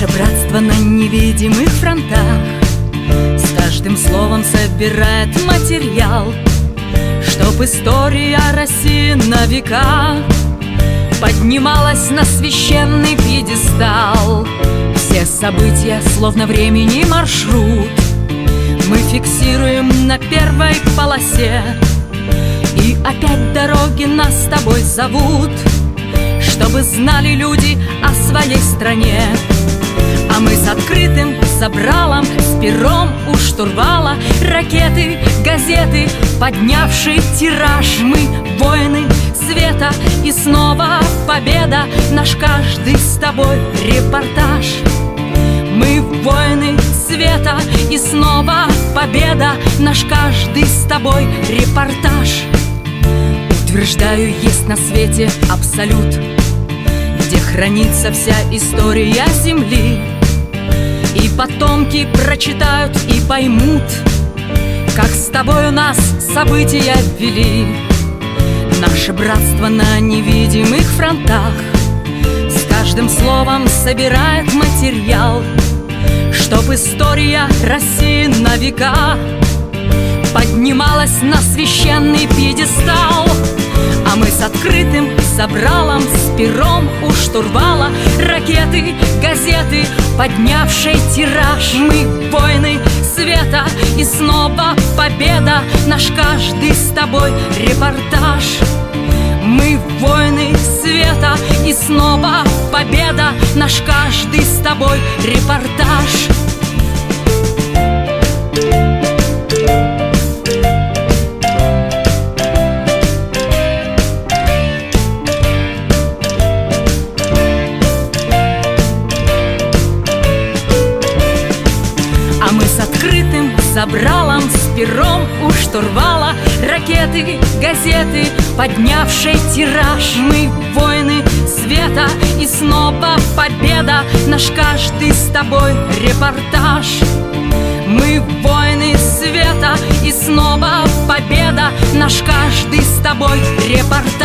Наше братство на невидимых фронтах. С каждым словом собирает материал Чтоб история России на века Поднималась на священный пьедестал. Все события, словно времени маршрут Мы фиксируем на первой полосе. И опять дороги нас с тобой зовут Чтобы знали люди о своей стране Мы с открытым забралом С пером у штурвала. Ракеты, газеты, поднявший тираж. Мы воины света И снова победа. Наш каждый с тобой репортаж. Мы воины света И снова победа. Наш каждый с тобой репортаж. Утверждаю, есть на свете абсолют Где хранится вся история Земли И потомки прочитают и поймут Как с тобой у нас события ввели Наше братство на невидимых фронтах С каждым словом собирает материал Чтоб история России на века Поднималась на священный пьедестал с открытым забралом С пером у штурвала. Ракеты, газеты, поднявший тираж. Мы воины света и снова победа. Наш каждый с тобой репортаж. Мы воины света и снова победа. Наш каждый с тобой репортаж забралом, с пером у штурвала Ракеты, газеты, поднявший тираж. Мы воины света и снова победа. Наш каждый с тобой репортаж. Мы воины света и снова победа. Наш каждый с тобой репортаж